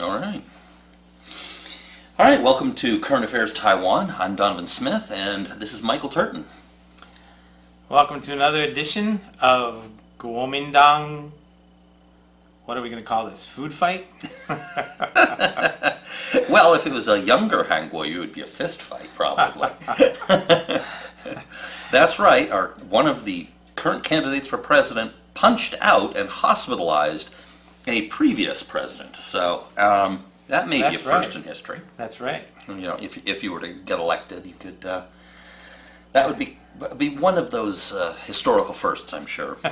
All right. All right, welcome to Current Affairs Taiwan. I'm Donovan Smith, and this is Michael Turton. Welcome to another edition of Guomindang. What are we going to call this? Food fight? Well, if it was a younger Han Guoyu, it would be a fist fight, probably. That's right. Our one of the current candidates for president punched out and hospitalized a previous president. So um, that may be a first right. in history. That's right. You know, if if you were to get elected, you could. Uh, that would be be one of those uh, historical firsts, I'm sure.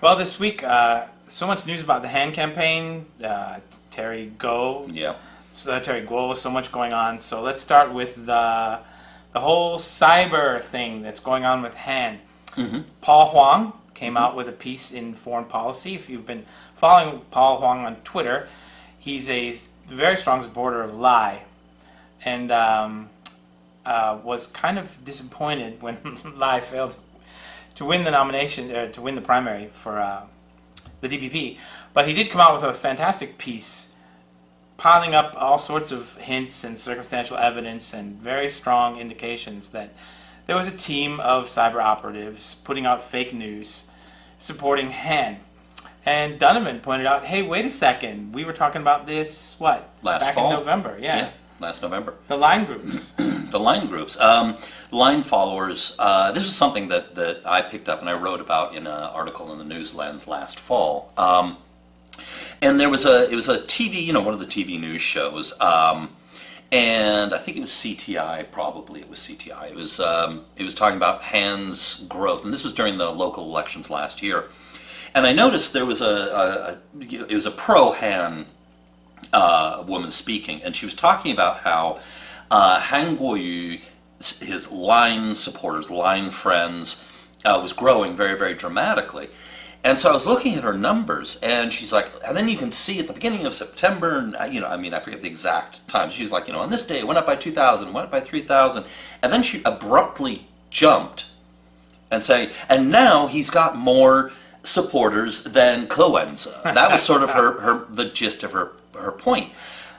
Well, this week, uh, so much news about the Han campaign. Uh, Terry Gou, yeah. so Terry Guo, so much going on. So let's start with the the whole cyber thing that's going on with Han. Paul Huang came out with a piece in Foreign Policy. If you've been following Paul Huang on Twitter, he's a very strong supporter of Lai, and um, uh, was kind of disappointed when Lai failed to win the nomination, uh, to win the primary for uh, the DPP. But he did come out with a fantastic piece, piling up all sorts of hints and circumstantial evidence and very strong indications that there was a team of cyber operatives putting out fake news supporting Han. And Donovan pointed out, hey, wait a second, we were talking about this, what? Last Back fall. in November, yeah. Last November. The line groups. the line groups, um, line followers. Uh, this is something that, that I picked up and I wrote about in an article in the News Lens last fall. Um, and there was a it was a TV, you know, one of the TV news shows, um, and I think it was CTI. Probably it was CTI. It was um, it was talking about Han's growth, and this was during the local elections last year. And I noticed there was a, a, a it was a pro Han uh, woman speaking, and she was talking about how uh, Han Guoyu, his line supporters, line friends, uh, was growing very, very dramatically. And so I was looking at her numbers, and she's like, and then you can see at the beginning of September, and, uh, you know, I mean, I forget the exact time. She's like, you know, on this day it went up by 2,000, went up by 3,000, and then she abruptly jumped and say, and now he's got more supporters than Ko Wen-je. That was sort of her, her the gist of her, her point.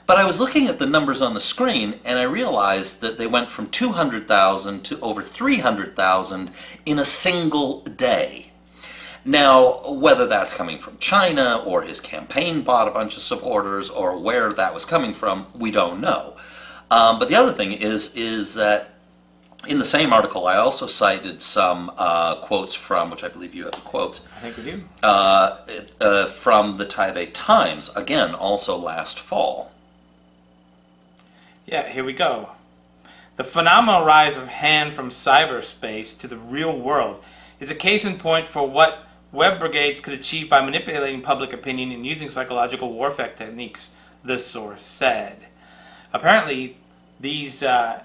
But I was looking at the numbers on the screen and I realized that they went from 200,000 to over 300,000 in a single day. Now, whether that's coming from China or his campaign bought a bunch of supporters or where that was coming from, we don't know. Um, but the other thing is is that in the same article, I also cited some uh, quotes from, which I believe you have the quotes, I think we do. uh, uh, from the Taipei Times, again, also last fall. Yeah, here we go. The phenomenal rise of Han from cyberspace to the real world is a case in point for what web brigades could achieve by manipulating public opinion and using psychological warfare techniques, the source said. Apparently, these uh,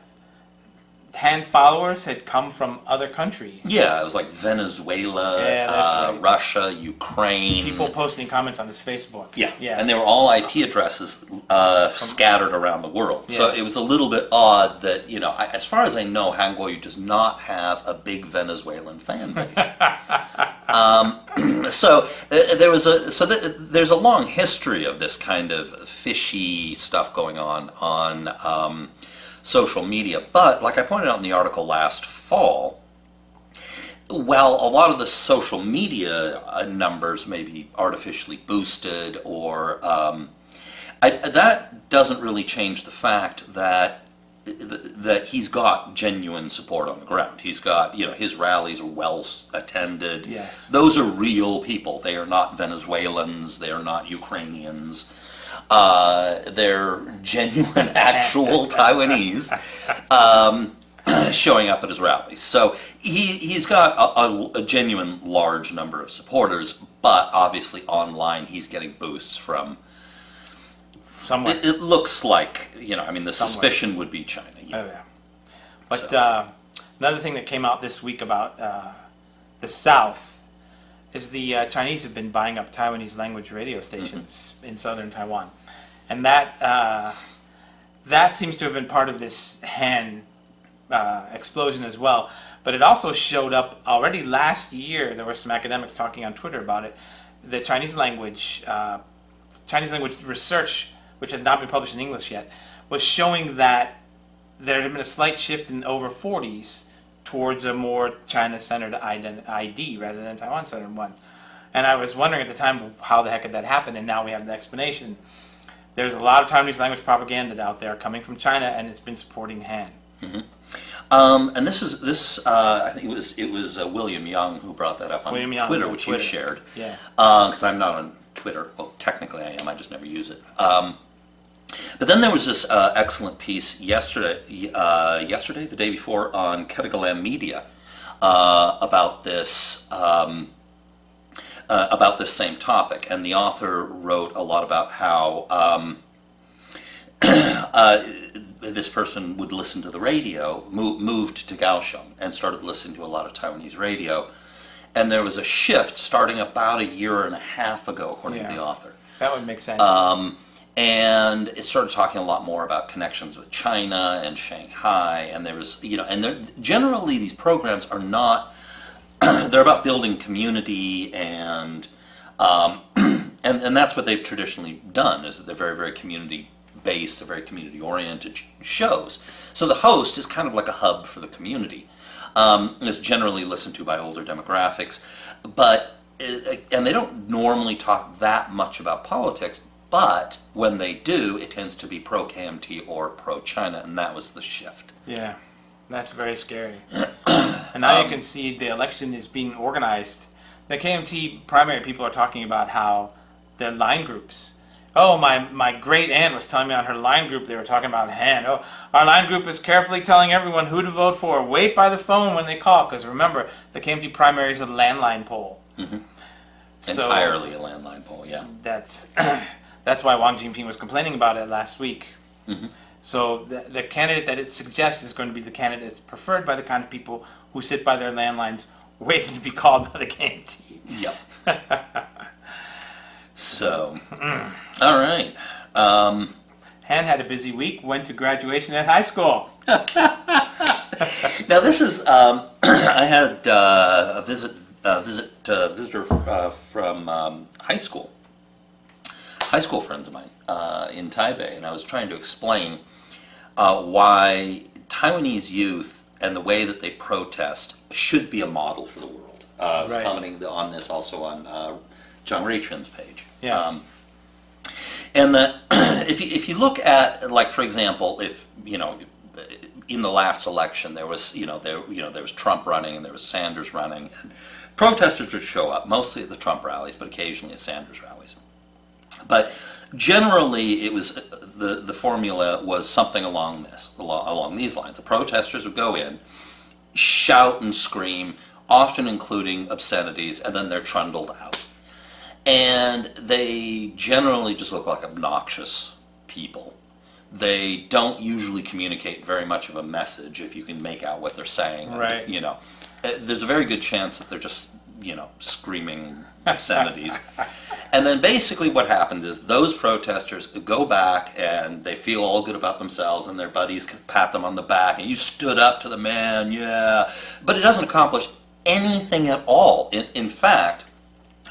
Han followers had come from other countries. Yeah, it was like Venezuela, Yeah, uh, right. Russia, Ukraine. People posting comments on his Facebook. Yeah, yeah. and they were all IP addresses uh, scattered around the world. So it was a little bit odd that you know, I, as far as I know, Han Guoyu does not have a big Venezuelan fan base. um, so uh, there was a so th- there's a long history of this kind of fishy stuff going on on um, social media. But like I pointed out in the article last fall, while a lot of the social media uh, numbers may be artificially boosted or um, I, that doesn't really change the fact that that he's got genuine support on the ground. He's got, you know, his rallies are well attended. Yes. Those are real people. They are not Venezuelans. They are not Ukrainians. Uh, they're genuine, actual Taiwanese um, showing up at his rallies. So he, he's got a, a, a genuine large number of supporters, but obviously online he's getting boosts from. Somewhere. It, it looks like, you know, I mean, the Somewhere. suspicion would be China. yeah. Oh, yeah. But So- uh, another thing that came out this week about uh, the South is the uh, Chinese have been buying up Taiwanese language radio stations in southern Taiwan, and that uh, that seems to have been part of this Han uh, explosion as well. But it also showed up already last year. There were some academics talking on Twitter about it. The Chinese language, uh, Chinese language research, which had not been published in English yet, was showing that there had been a slight shift in the over 40s towards a more China-centered ID rather than Taiwan-centered one. And I was wondering at the time how the heck did that happen, and now we have the explanation. There's a lot of Taiwanese language propaganda out there coming from China, and it's been supporting Han. Um, and this is this. Uh, I think it was it was uh, William Yang who brought that up on William Twitter, on which Twitter. you shared. Yeah. Because I'm not on Twitter. Well, technically I am. I just never use it. Um, but then there was this uh, excellent piece yesterday, uh, yesterday, the day before, on Ketagalam Media uh, about this. Um, uh, about this same topic, and the author wrote a lot about how um, uh, this person would listen to the radio, mo- moved to Kaohsiung, and started listening to a lot of Taiwanese radio. And there was a shift starting about a year and a half ago, according to the author. That would make sense. Um, and it started talking a lot more about connections with China and Shanghai. And there was, you know, and generally these programs are not, they're about building community and, um, and, and that's what they've traditionally done is that they're very, very community based, they're very community oriented shows. So the host is kind of like a hub for the community. Um, it's generally listened to by older demographics, but uh, and they don't normally talk that much about politics. But when they do, it tends to be pro KMT or pro China, and that was the shift. Yeah, that's very scary. and now you um, can see the election is being organized. The KMT primary people are talking about how the line groups. Oh, my, my great aunt was telling me on her line group they were talking about Han. Oh, our line group is carefully telling everyone who to vote for. Wait by the phone when they call, because remember, the KMT primary is a landline poll. Mm-hmm. So- Entirely a landline poll, yeah. that's that's why Wang Jinping was complaining about it last week. So the, the candidate that it suggests is going to be the candidate that's preferred by the kind of people who sit by their landlines waiting to be called by the KMT. Yep. so, all right. Um, Han had a busy week, went to graduation at high school. now this is um, I had uh, a visit a visit uh, visitor uh, from um, high school, high school friends of mine uh, in Taipei, and I was trying to explain uh, why Taiwanese youth and the way that they protest should be a model for the world. Uh, I was Right. commenting on this also on uh, John Rachen's page. Yeah. Um, and that if you, if you look at like for example if you know in the last election there was you know there you know there was Trump running and there was Sanders running and protesters would show up mostly at the Trump rallies but occasionally at Sanders rallies but generally it was the the formula was something along this along, along these lines the protesters would go in shout and scream often including obscenities and then they're trundled out and they generally just look like obnoxious people. They don't usually communicate very much of a message if you can make out what they're saying. Right. You know, Uh, there's a very good chance that they're just, you know, screaming obscenities. and then basically what happens is those protesters go back and they feel all good about themselves and their buddies pat them on the back and you stood up to the man, yeah. But it doesn't accomplish anything at all. In, in fact,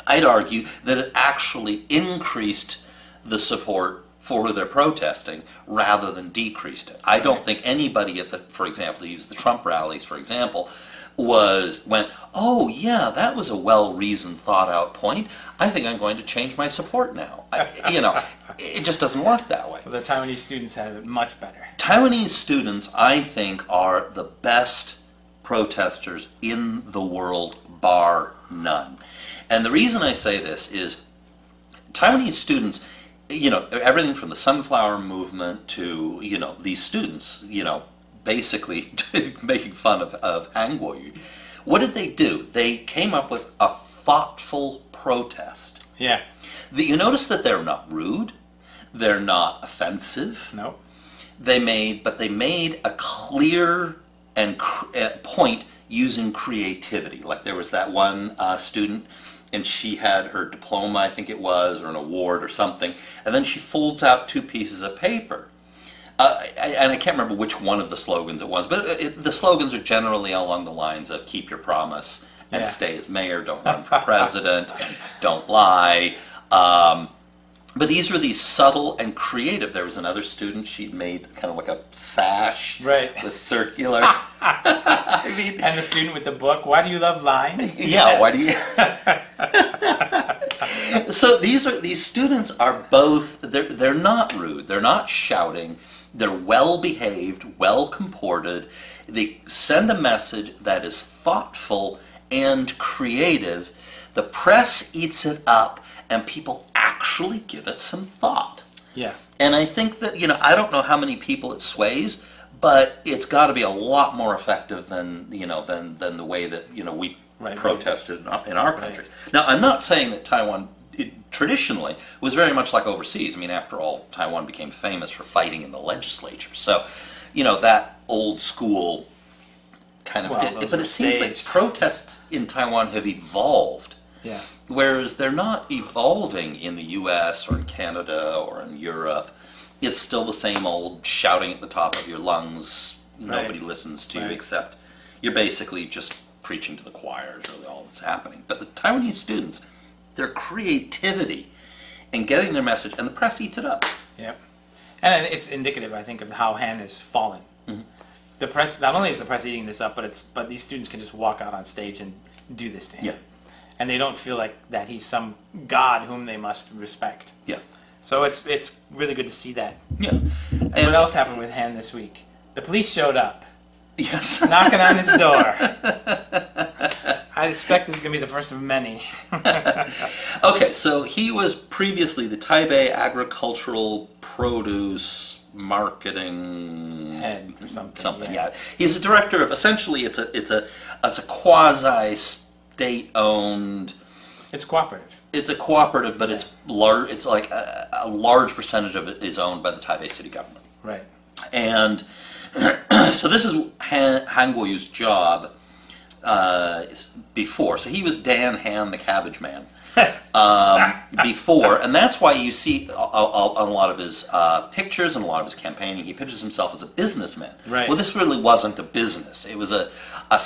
I'd argue that it actually increased the support for who they're protesting rather than decreased it. I don't think anybody at the, for example, use the Trump rallies, for example, was went, oh yeah, that was a well-reasoned, thought-out point. I think I'm going to change my support now. I, you know, it just doesn't work that way. The Taiwanese students have it much better. Taiwanese students, I think, are the best protesters in the world, bar none. And the reason I say this is Taiwanese students, you know, everything from the sunflower movement to, you know, these students, you know, basically making fun of, of Hanguoyu. What did they do? They came up with a thoughtful protest. Yeah. The- You notice that they're not rude, they're not offensive Nope. they made, but they made a clear and cr- uh, point using creativity. Like there was that one uh, student, and she had her diploma, I think it was, or an award or something, and then she folds out two pieces of paper. Uh, and I can't remember which one of the slogans it was, but it, the slogans are generally along the lines of "Keep your promise" and Yeah. "Stay as mayor," "Don't run for president," "Don't lie." Um, but these were these subtle and creative. There was another student, she'd made kind of like a sash Right. with circular. I mean, And the student with the book, Why Do You Love Lying? yeah, why do you? so these are these students are both they're they're not rude. They're not shouting. They're well behaved, well comported. They send a message that is thoughtful and creative. The press eats it up, and people actually give it some thought. Yeah. And I think that, you know, I don't know how many people it sways, but it's got to be a lot more effective than, you know, than, than the way that, you know, we Right, protested in our, in our Right. Now, I'm not saying that Taiwan it, traditionally was very much like overseas. I mean, after all, Taiwan became famous for fighting in the legislature. So, you know, that old school kind of, Well, it- but it seems like protests in Taiwan have evolved Yeah. Whereas they're not evolving in the US or in Canada or in Europe. It's still the same old shouting at the top of your lungs, nobody Right. listens to you Right. except you're basically just preaching to the choir is really all that's happening. But the Taiwanese students, their creativity in getting their message, and the press eats it up. Yep. And it's indicative, I think, of how Han has fallen. Mm-hmm. The press, not only is the press eating this up, but it's but these students can just walk out on stage and do this to him. Yeah. And they don't feel like that he's some god whom they must respect. Yeah. So it's it's really good to see that. Yeah. what else happened with Han this week? The police showed up, yes. knocking on his door. I expect this is gonna be the first of many. Okay, so he was previously the Taipei Agricultural Produce Marketing Head or something, Something, yeah. yeah. He's a director of essentially it's a it's a it's a quasi state owned. It's cooperative. It's a cooperative, but it's large. It's like a, a large percentage of it is owned by the Taipei city government. Right. And so this is Han, Han Guoyu's job uh, before. So he was Dan Han, the cabbage man, um, before. And that's why you see a, a, a lot of his uh, pictures and a lot of his campaigning, he pictures himself as a businessman. Right. Well, this really wasn't a business. It was a a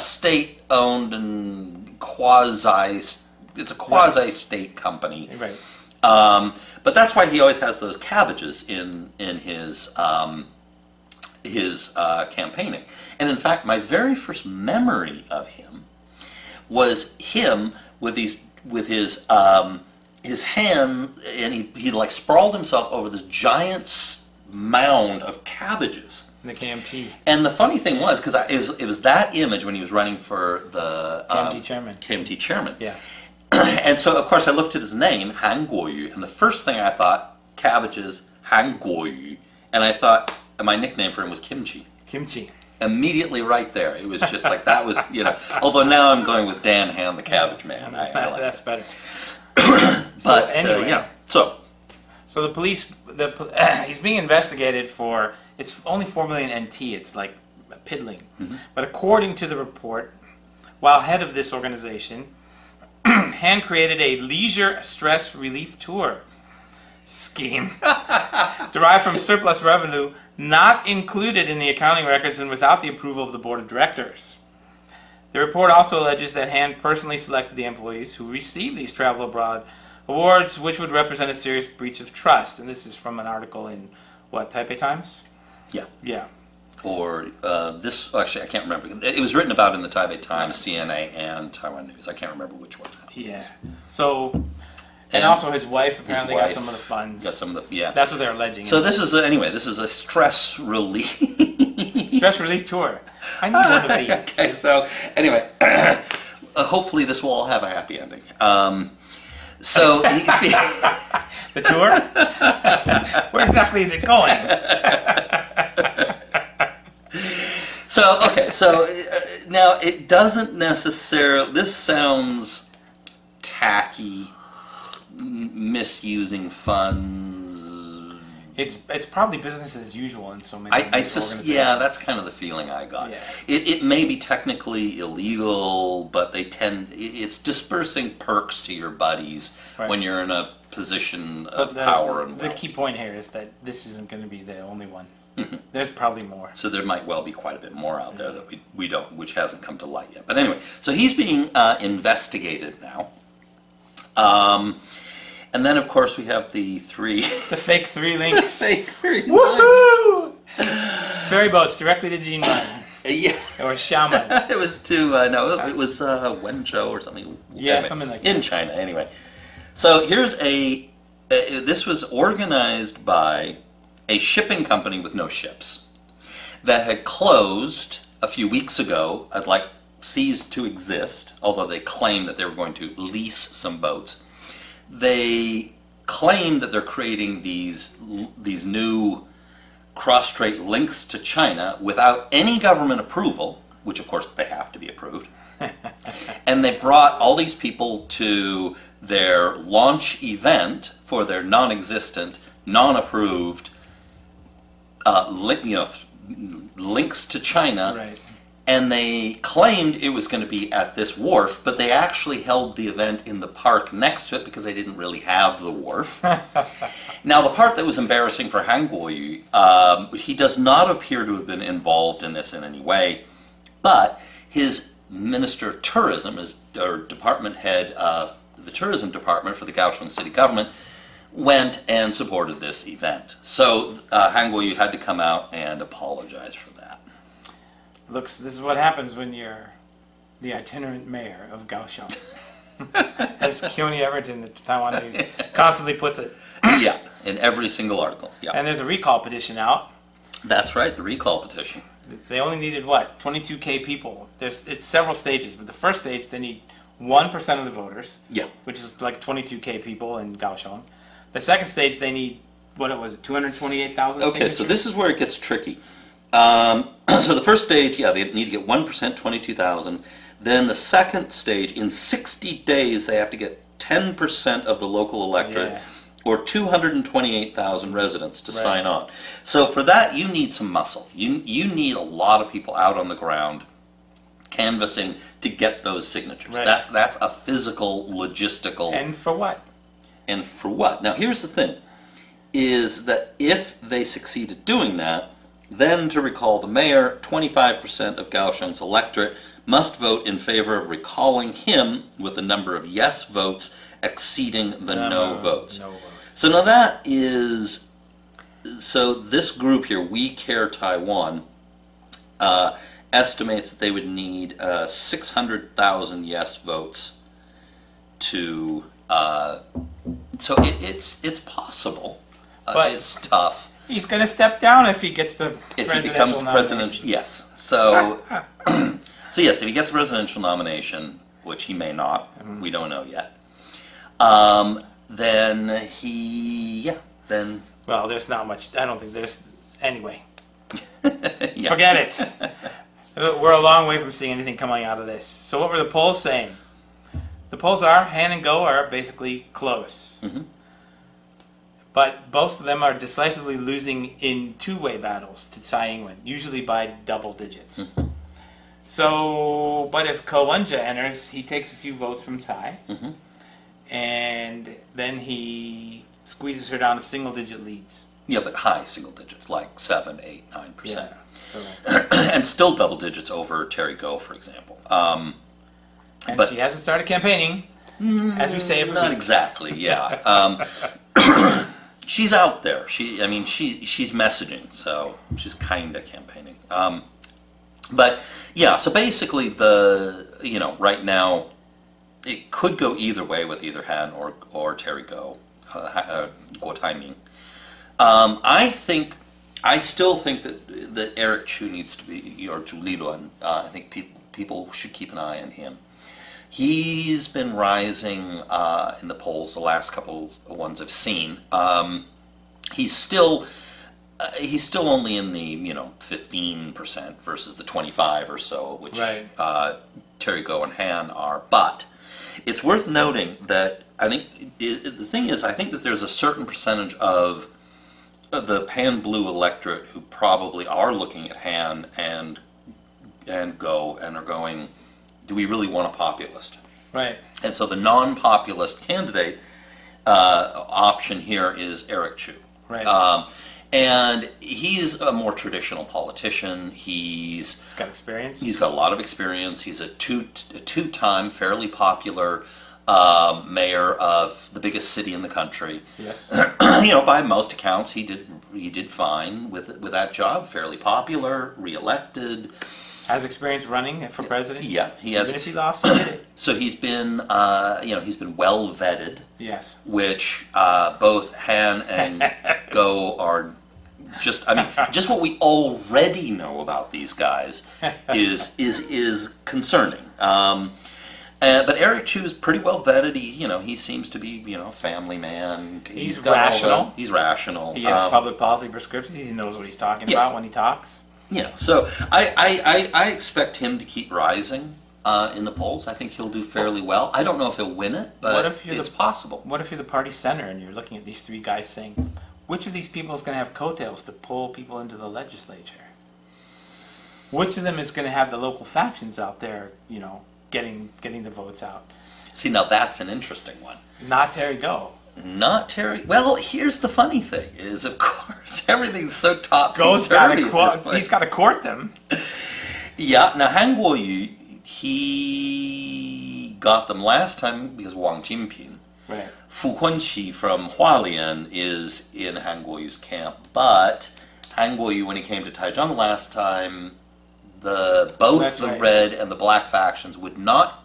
state-owned and quasi, it's a quasi-state company. Right. Um, but that's why he always has those cabbages in in his um, his uh, campaigning. And in fact, my very first memory of him was him with these with his um, his hand, and he he like sprawled himself over this giant mound of cabbages. The KMT. And the funny thing was, because it was it was that image when he was running for the um, KMT chairman. KMT chairman. Yeah. And so, of course, I looked at his name, Han Guoyu, and the first thing I thought, cabbages, Han Guoyu. And I thought, and my nickname for him was Kimchi. Kimchi. Immediately right there. It was just like, that was, you know, although now I'm going with Dan Han, the cabbage man. I, I like That's better. But, So uh, anyway. yeah. So, So the police, the pol- he's being investigated for it's only four million NT. It's like piddling. But according to the report, while head of this organization, Han created a leisure stress relief tour scheme derived from surplus revenue not included in the accounting records and without the approval of the board of directors. The report also alleges that Han personally selected the employees who received these travel abroad awards, which would represent a serious breach of trust. And this is from an article in what Taipei Times? yeah. Yeah, Or uh, this, actually, I can't remember. It was written about in the Taipei Times, CNA, and Taiwan News. I can't remember which one. yeah. So, and, And also his wife apparently got wife some of the funds. Got some of the, yeah. That's what they're alleging. So this is, a, anyway, this is a stress relief. stress relief tour. I need one of these. okay, so anyway, uh, hopefully this will all have a happy ending. Um, so The tour? Where exactly is it going? so okay, so uh, now it doesn't necessarily. This sounds tacky, misusing funds. It's it's probably business as usual in so many. I, I sus- yeah, that's kind of the feeling I got. Yeah. It, it may be technically illegal, but they tend it's dispersing perks to your buddies Right. when you're in a position of the, power and the key point here is that this isn't going to be the only one. Mm-hmm. There's probably more. So there might well be quite a bit more out there that we, we don't, which hasn't come to light yet. But anyway, so he's being uh, investigated now. Um, And then, of course, we have the three The fake three links. the fake three Woohoo! Ferry boats directly to Jinmen Yeah, or Xiamen. it was to uh, no, it was uh, Wenzhou or something. Yeah, Anyway, something like in that. China. Anyway, so here's a. Uh, this was organized by a shipping company with no ships that had closed a few weeks ago. I'd like ceased to exist, although they claimed that they were going to lease some boats. They claim that they're creating these these new cross-strait links to China without any government approval, which of course they have to be approved. and they brought all these people to their launch event for their non-existent, non-approved, uh, li- you know, th- links to China Right. And they claimed it was going to be at this wharf, but they actually held the event in the park next to it because they didn't really have the wharf. now, the part that was embarrassing for Han Guoyu, um, he does not appear to have been involved in this in any way, but his minister of tourism, his or department head of the tourism department for the Kaohsiung city government, went and supported this event. So uh, Han Guoyu had to come out and apologize for that. Looks. This is what happens when you're the itinerant mayor of Kaohsiung. As Keoni Everington, the Taiwan News, constantly puts it. yeah, in every single article. Yeah, And there's a recall petition out. that's right. The recall petition. They only needed what? 22k people. There's it's several stages, but the first stage they need one percent of the voters, Yeah, which is like 22k people in Kaohsiung. The second stage they need what it was it 228,000. Okay, so this is where it gets tricky. Um, so the first stage, yeah, they need to get one percent, twenty-two thousand. Then the second stage, in sixty days, they have to get ten percent of the local electorate, Yeah. or two hundred and twenty-eight thousand residents to Right. sign on. So for that, you need some muscle. You you need a lot of people out on the ground, canvassing to get those signatures. Right. That's that's a physical, logistical. and for what? And for what? Now, here's the thing is that if they succeed at doing that, then to recall the mayor, 25% of Kaohsiung's electorate must vote in favor of recalling him with the number of yes votes exceeding the no Uh, votes. No votes. So now that is so this group here, We Care Taiwan, uh, estimates that they would need uh, 600,000 yes votes to. Uh, so it, it's it's possible. Uh, But- it's tough He's going to step down if he gets the if he becomes president. Yes. So so yes, if he gets a presidential nomination, which he may not, Mm-hmm. we don't know yet. Um, then he yeah then Well, there's not much. I don't think there's. Anyway, yeah. forget it. We're a long way from seeing anything coming out of this. So, what were the polls saying? The polls are Han and Gou are basically close. Mhm. But both of them are decisively losing in two way battles to Tsai Ing wen, usually by double digits. So, but if Ko Wen-je enters, he takes a few votes from Tsai, Mhm. and then he squeezes her down to single digit leads. Yeah, but high single digits, like seven, eight, nine percent, So, and still double digits over Terry Gou, for example. Um, and But- she hasn't started campaigning, as we say not week. exactly, yeah. Um, she's out there. She, I mean, she she's messaging, so she's kind of campaigning. Um, but yeah, so basically, the you know, right now, it could go either way with either Han or or Terry Gou, uh, uh, Guo Taiming. Um, I think, I still think that that Eric Chu needs to be or Zhu Lilun. Uh, I think people people should keep an eye on him. He's been rising uh, in the polls the last couple of ones I've seen. Um, he's still uh, he's still only in the you know fifteen percent versus the twenty five or so, which Right. uh, Terry Gou and Han are. But it's worth noting that I think i the thing is I think that there's a certain percentage of the pan blue electorate who probably are looking at Han and and Gou and are going, do we really want a populist? Right. And so the non-populist candidate uh, option here is Eric Chu. Right. Um, and he's a more traditional politician. He's He's got experience. he's got a lot of experience. He's a two a two-time fairly popular um, mayor of the biggest city in the country. Yes. you know, by most accounts, he did he did fine with with that job. Fairly popular, reelected. Has experience running for president. Yeah, he has. Even if he lost, he did it. So he's been, uh, you know, he's been well vetted, Yes. which uh, both Han and Gou are just. I mean, just what we already know about these guys is is is concerning. Um, uh, but Eric Chu is pretty well vetted. He, you know, he seems to be, you know, a family man. He's got all the- rational. he's rational. He has Um, public policy prescriptions. He knows what he's talking Yeah. about when he talks. Yeah, so I, I, I, I expect him to keep rising uh, in the polls. I think he'll do fairly well. I don't know if he'll win it, but What if you're it's the- possible. What if you're the party center and you're looking at these three guys saying, which of these people is going to have coattails to pull people into the legislature? Which of them is going to have the local factions out there, you know, getting getting the votes out? See, now that's an interesting one. Not Terry Gou. Not Terry. Well, here's the funny thing: is of course everything's so top. Gou's got to court. He's got to court them. Yeah. Now Han Guoyu, he got them last time because Wang Jinping. Right. Fu Kunqi from Hualien is in Han Guoyu's camp, but Han Guoyu, when he came to Taichung last time, the both That's the right. red and the black factions would not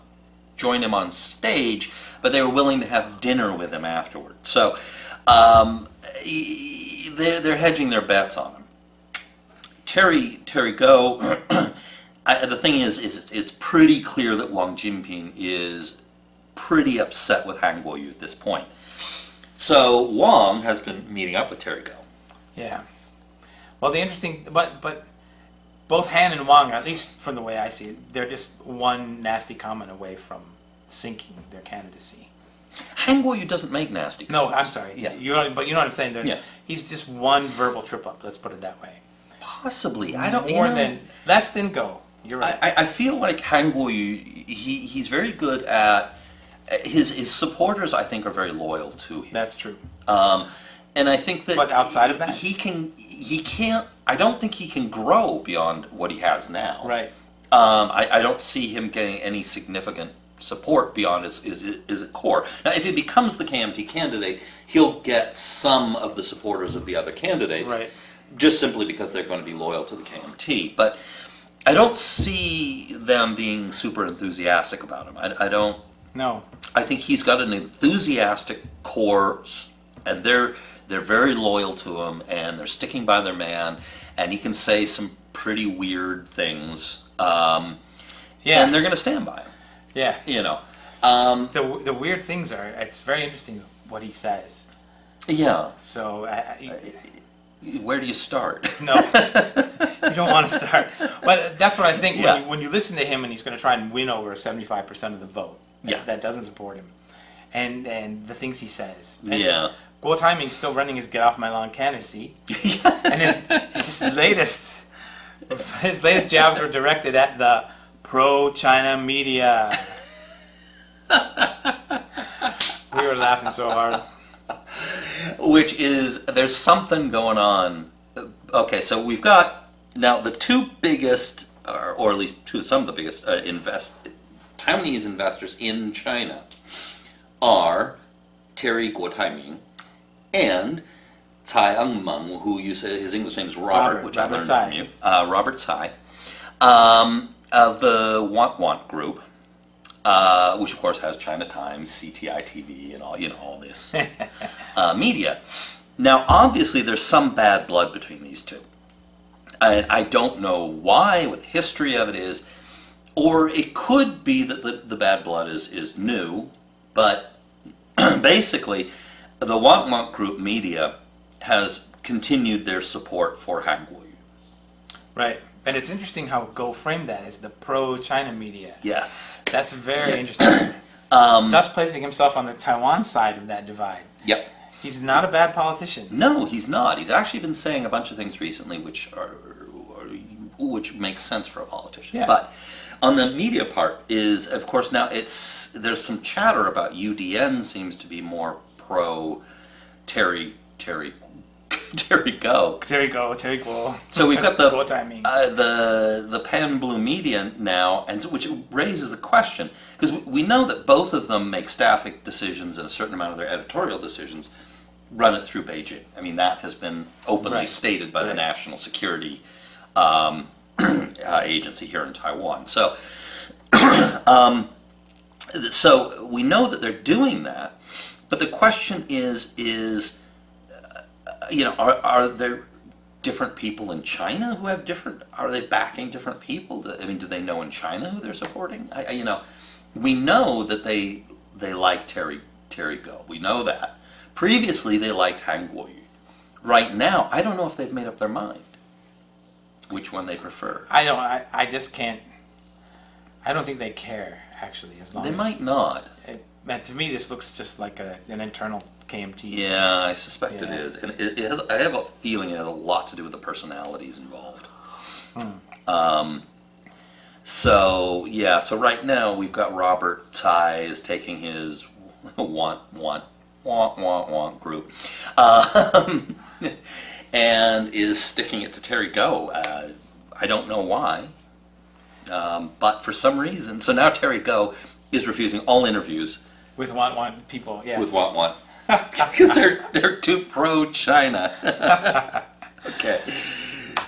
join him on stage, but they were willing to have dinner with him afterward. So um, they're they're hedging their bets on him. Terry Terry Gou. I, the thing is, is it's pretty clear that Wang Jinping is pretty upset with Han Guoyu at this point. So Wang has been meeting up with Terry Gou. Yeah. Well, the interesting, but but both Han and Wang, at least from the way I see it, they're just one nasty comment away from sinking their candidacy. Han Guoyu doesn't make nasty. No, I'm sorry. Yeah. You know, but you know what I'm saying. They're, Yeah. He's just one verbal trip up. Let's put it that way. Possibly. I don't. you More know, than less than go. You're right. I, I- feel like Han Guoyu. He he's very good at his his supporters. I think are very loyal to him. That's true. Um, and I think that But outside of that? he can he can't. I don't think he can grow beyond what he has now. Right. Um, I, I don't see him getting any significant support beyond his, his, his core. Now, if he becomes the KMT candidate, he'll get some of the supporters of the other candidates, Right. just simply because they're going to be loyal to the KMT. But I don't see them being super enthusiastic about him. I, I don't. No. I think he's got an enthusiastic core, and they're they're very loyal to him, and they're sticking by their man. And he can say some pretty weird things, um, Yeah. and they're going to stand by him. yeah. You know, um, The the weird things are. It's very interesting what he says. yeah. So I, I, Where do you start? no, you don't want to start. But that's what I think Yeah. when, you, when you listen to him and he's going to try and win over seventy five percent of the vote. that- Yeah. That doesn't support him, and and the things he says. And yeah. Guo Taiming's still running his get off my lawn candidacy, and his, his latest his latest jabs were directed at the pro China media. we were laughing so hard. Which is there's something going on. Okay, so we've got now the two biggest, or, or at least two, some of the biggest uh, invest Taiwanese investors in China are Terry Guo Taiming and Tsai Eng-meng, who you say his English name is Robert, Robert, which Robert I learned Tsai. from you. Uh, Robert Tsai um, of the Want Want Group. Uh, which of course has China Times, CTI TV, and all you know all this uh, media. Now, obviously, there's some bad blood between these two, and I don't know why, what the history of it is, or it could be that the, the bad blood is is new, but basically, the Want Group media has continued their support for Han Guoyu. Right. And it's interesting how Gou framed that as the pro China media. Yes. That's very interesting. Um, Thus placing himself on the Taiwan side of that divide. yep. He's not a bad politician. No, he's not. He's actually been saying a bunch of things recently which are, are which makes sense for a politician. Yeah. But on the media part is of course now it's there's some chatter about UDN seems to be more pro Terry Terry Terry Gou. Terry Gou, Terry Guo. So we've got the Guo Taiming. uh, the the Pan Blue Media now, and so- which raises the question because we, we know that both of them make staffing decisions and a certain amount of their editorial decisions run it through Beijing. I mean that has been openly Right. stated by the National Security um, uh, Agency here in Taiwan. So. um, so we know that they're doing that, but the question is is uh, you know are are there different people in China who have different are they backing different people? I mean, do they know in China who they're supporting? I, I, you know, we know that they they like Terry Terry Gou. We know that. Previously, they liked Han Guoyu. Right now, I don't know if they've made up their mind which one they prefer. I don't. I, I just can't. I don't think they care actually. As long They as might not. It, man, to me, this looks just like a, an internal KMT. Yeah, I suspect it Yeah. is, and it, it has, I have a feeling it has a lot to do with the personalities involved. Um, so yeah, so right now we've got Robert Tsai is taking his want want want want want group, um, and is sticking it to Terry Gou. Uh, I don't know why, um, but for some reason, so now Terry Gou is refusing all interviews With want want people. Yes. with Want Want. Because they're, they're too pro China. okay.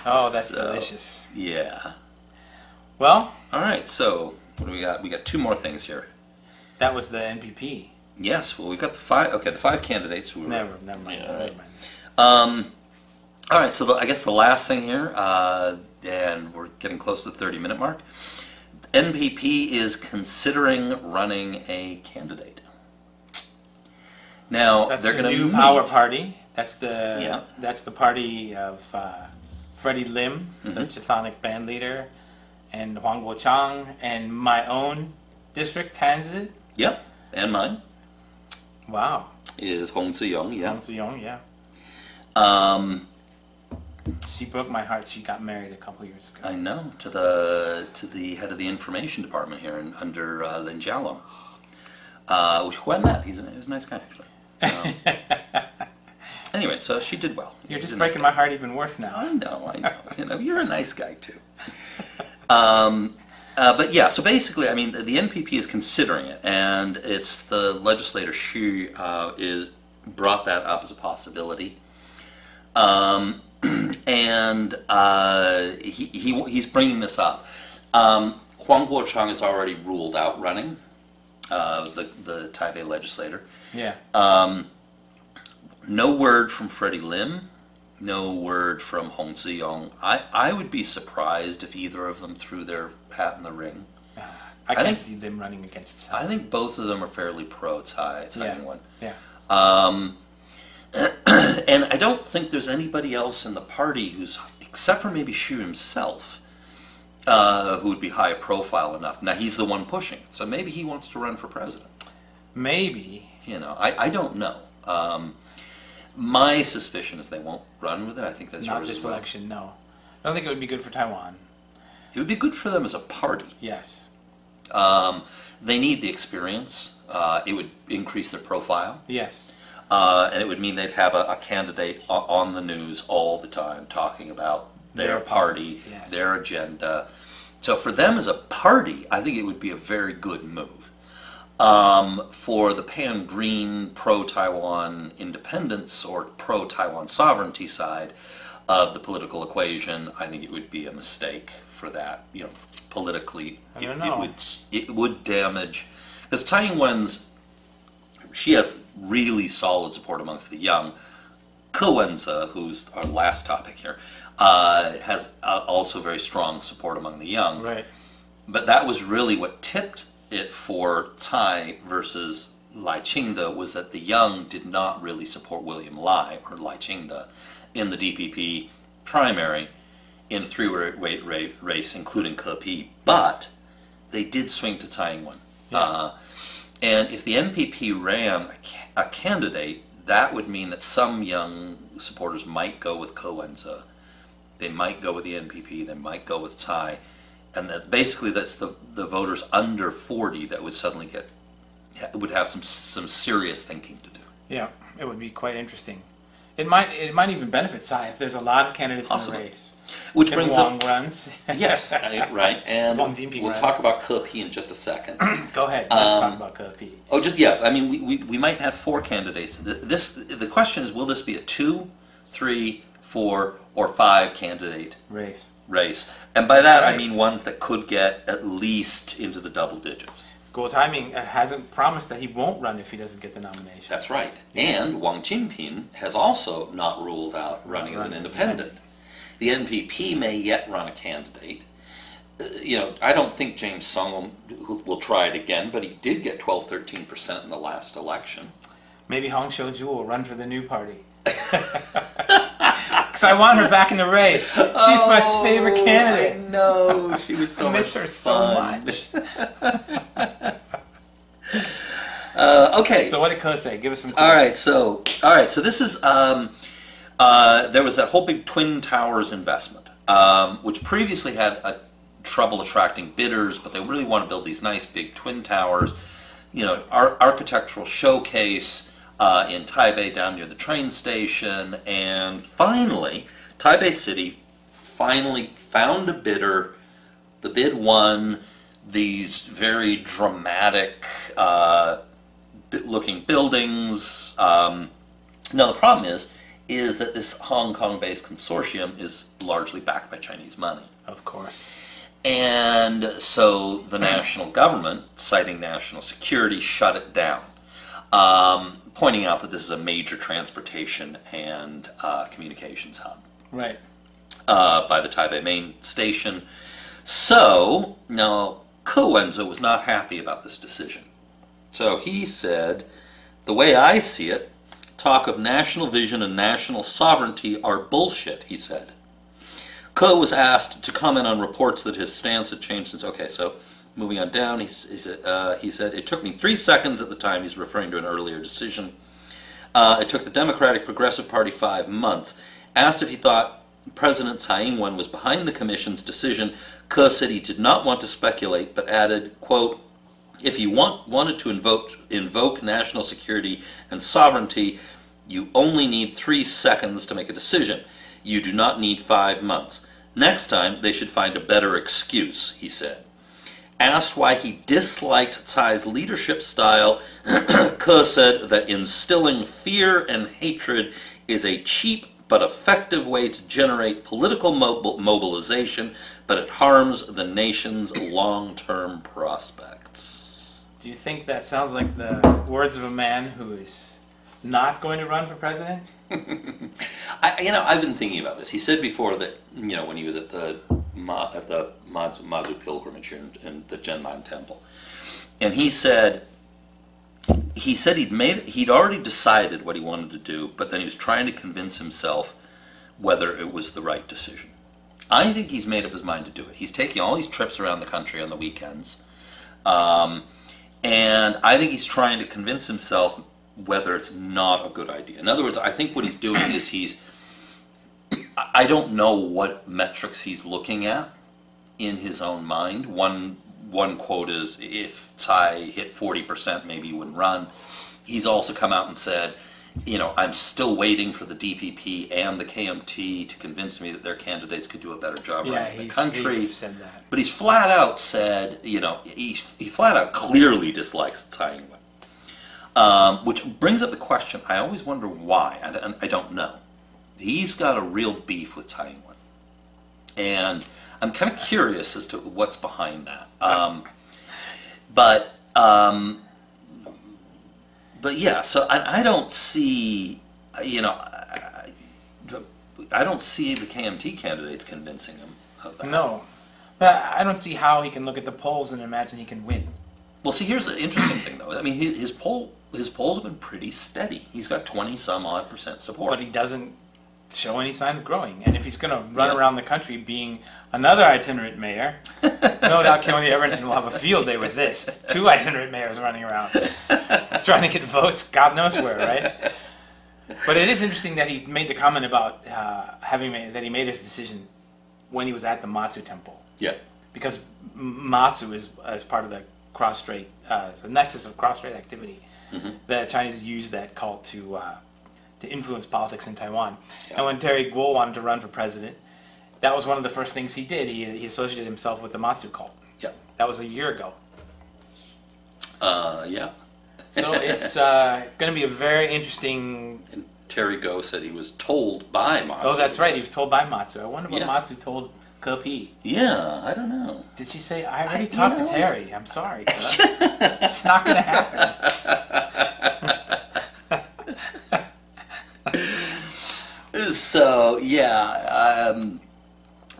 Oh, that's So- delicious. Yeah. Well, All right. So what do we got? We got two more things here. that was the NPP. Yes. Well, we've got the five. Okay, the five candidates. Who were, Never, never mind. Yeah, all never mind. Um. All right. So the, I guess the last thing here, uh, and we're getting close to the thirty-minute mark. NPP is considering running a candidate. Now That's they're the going to new Power Party. That's the Yeah. that's the party of uh, Freddie Lim, the Mhm. Chthonic band leader, and Huang Guochang, and my own district, Tanzi. Yep. And mine Wow, is Hong Ziyong. Yeah. Huang Ziyong, yeah. Um. She broke my heart. She got married a couple years ago. I know to the to the head of the information department here in, under uh, Lin Jialong. Uh, which Huan met. He's a, he was a nice guy actually. Um, anyway, so she did well. You're He's just a nice breaking my heart even worse now. I know, I know. You know, you're a nice guy too. Um, uh, but yeah, so basically, I mean, the, the NPP is considering it, and it's the legislator Xu uh, is brought that up as a possibility. Um, and uh, he, he he's bringing this up. Um, Huang Guochang has already ruled out running uh, the the Taipei legislator. Yeah. Um, no word from Freddie Lim. No word from Hong Ziyong. I, I would be surprised if either of them threw their hat in the ring. I can't think- see them running against. I think both of them are fairly pro Tsai, Tsai Yeah. Ing-wen. yeah. Um, and I don't think there's anybody else in the party who's, except for maybe Xu himself, uh, who would be high profile enough. Now he's the one pushing, so maybe he wants to run for president. Maybe. You know, I, I don't know. Um, my suspicion is they won't run with it. I think that's Not yours this well. election. No. I don't think it would be good for Taiwan. It would be good for them as a party. Yes. Um, they need the experience. Uh, it would increase their profile, Yes. Uh, and it would mean they'd have a, a candidate o- on the news all the time talking about their, Their party, policy, yes. their agenda. So for them as a party, I think it would be a very good move. Um, for the pan green pro Taiwan independence or pro Taiwan sovereignty side of the political equation, I think it would be a mistake for that. You know, politically, I it, don't it know. would it would damage because Tsai Ing-wen's she has really solid support amongst the young. Wen-je, who's our last topic here, uh, has uh, also very strong support among the young. Right. But that was really what tipped it for Tsai versus Lai Ching-te was that the young did not really support William Lai or Lai Ching-te in the DPP primary in a three-way race, including Ke Pi. But they did swing to Tsai Ing-wen. Yeah. Uh, and if the NPP ran a, a candidate, that would mean that some young supporters might go with Wen-je. They might go with the NPP. They might go with Tsai. And that basically that's the, the voters under 40 that would suddenly get, would have some, some serious thinking to do. Yeah. It would be quite interesting. It might it might even benefit Tsai if there's a lot of candidates Possibly. in the race. Which If brings Wong up runs. Yes, I- right. And Wang Jinping we'll runs. talk about Ke in just a second. Go ahead. Let's Um, talk about KP. Oh, just yeah. I mean, we, we, we might have four candidates. The- This the question is: Will this be a two, three, four, or five candidate Race. race? And by that I Right. mean ones that could get at least into the double digits. Guo Taiming uh, hasn't promised that he won't run if he doesn't get the nomination. That's right. And Wang Jinping has also not ruled out running as an Running independent. The NPP may yet run a candidate. Uh, you know, I don't think James Soong will, will try it again, but he did get 12, 13% in the last election. Maybe Hung Hsiu-chu will run for the new party. Because I want her back in the race. She's my favorite candidate. No, she was so I miss her so much. Uh, okay. So what did Ko say? Give us some. All right, so all right, so this is um, uh, there was that whole big Twin Towers investment, um, which previously had a trouble attracting bidders, but they really want to build these nice big twin towers, you know, ar- architectural showcase uh, in Taipei down near the train station, and finally, Taipei City finally found a bidder. The bid won these very dramatic. Uh, looking buildings. Um, now the problem is, is that this Hong Kong-based consortium is largely backed by Chinese money, Of course. and so the national government, citing national security, shut it down, um, pointing out that this is a major transportation and uh, communications hub Right. uh, by the Taipei main station. So now Ko Wen-je was not happy about this decision. So he said, "The way I see it, talk of national vision and national sovereignty are bullshit." He said. Ko was asked to comment on reports that his stance had changed since. Okay, so moving on down, he, he said, uh, he said, "It took me three seconds at the time." He's referring to an earlier decision. Uh, it took the Democratic Progressive Party five months. Asked if he thought President Tsai Ing-wen was behind the commission's decision, Ke said he did not want to speculate, but added, quote, if you want, wanted to invoke, invoke national security and sovereignty, you only need three seconds to make a decision. You do not need five months. Next time, they should find a better excuse, he said. Asked why he disliked Tsai's leadership style, Ke said that instilling fear and hatred is a cheap but effective way to generate political mobilization, but it harms the nation's long term prospects. Do you think that sounds like the words of a man who is not going to run for president? I, you know, I've been thinking about this. He said before that, you know, when he was at the Ma, at the Mazu, Mazu pilgrimage in, in the Zhenlan temple, and he said he said he'd made he'd already decided what he wanted to do, but then he was trying to convince himself whether it was the right decision. I think he's made up his mind to do it. He's taking all these trips around the country on the weekends, um, and I think he's trying to convince himself whether it's not a good idea. In other words, I think what he's doing is he's I don't know what metrics he's looking at in his own mind. One one quote is if Tsai hit forty percent, maybe he wouldn't run. He's also come out and said, you know, I'm still waiting for the DPP and the KMT to convince me that their candidates could do a better job Yeah, running the country. he's said that. But he's flat out said, you know, he, he flat out clearly dislikes Ing-wen. Um, which brings up the question, I always wonder why. I, don't- I don't know. He's got a real beef with Tsai Ing-wen. And I'm kind of curious as to what's behind that. Um, but, um, but yeah, so I, I don't see, you know, I, I don't see the KMT candidates convincing him of that. No. But I don't see how he can look at the polls and imagine he can win. Well, see, here's the interesting thing, though. I mean, his, his poll his polls have been pretty steady. He's got twenty some odd percent support. But he doesn't show any sign of growing. And if he's going to run Yeah. around the country being another itinerant mayor, no doubt Keoni Everington will have a field day with this. Two itinerant mayors running around trying to get votes, God knows where, right? But it is interesting that he made the comment about uh, having made, that he made his decision when he was at the Matsu temple yeah, because Matsu is as part of the cross-strait, uh, it's a nexus of cross-strait activity. Mm-hmm. The Chinese use that cult to uh, to influence politics in Taiwan. Yeah. And when Terry Gou wanted to run for president, that was one of the first things he did. He, he associated himself with the Matsu cult. Yeah. That was a year ago. Uh, yeah. So it's uh, going to be a very interesting. And Terry Gou said he was told by Matsu. Oh, that's right. He was told by Matsu. I wonder what Yes. Matsu told Ko P. Yeah, I don't know. Did she say, I already I- you talked to know- Terry. I'm sorry. It's not going to happen. So yeah, um,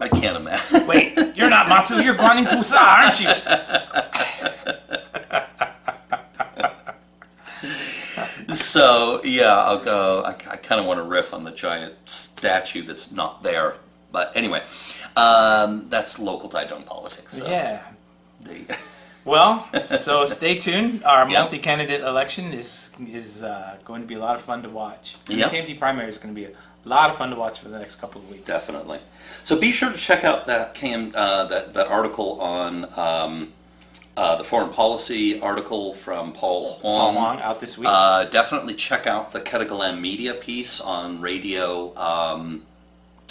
I can't imagine. Wait, you're not Matsu. You're Guan Yin Pusa, aren't you? So yeah, I'll go. I, I kind of want to riff on the giant statue that's not there, but anyway, um, that's local Taichung politics. So Yeah. they- Well, so stay tuned. Our Yeah. multi-candidate election is is uh, going to be a lot of fun to watch. Yeah. The KMT primary is going to be a lot of fun to watch for the next couple of weeks. Definitely. So be sure to check out that cam uh, that that article on um, uh, the foreign policy article from Paul Paul Huang. Out this week. uh, definitely check out the Ketagalam Media piece on radio um,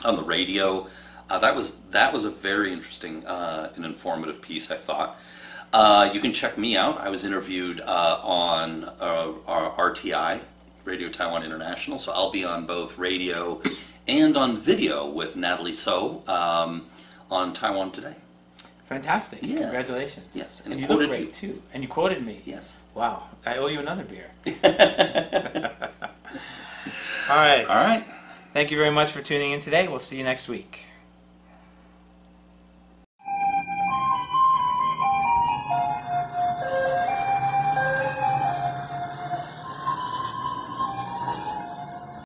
on the radio. Uh, that was that was a very interesting uh, and informative piece. I thought. Uh, you can check me out. I was interviewed uh, on uh, our RTI, Radio Taiwan International. So I'll be on both radio and on video with Natalie So um, on Taiwan Today. Fantastic. yeah. Congratulations. Yes, and And, you look quoted great too. And you quoted me. Yes. Wow. I owe you another beer. All right. All right. Thank you very much for tuning in today. We'll see you next week.